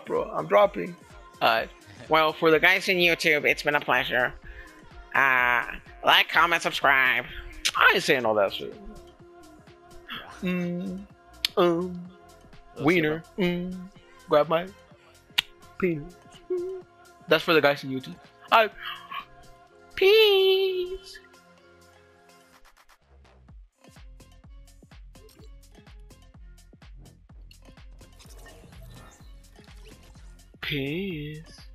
bro. I'm dropping. Alright. Well, for the guys in YouTube, it's been a pleasure. Uh, like, comment, subscribe. I ain't saying all that shit. Mm, um, Let's wiener. Mm, grab my penis. That's for the guys in YouTube. I peace. que isso?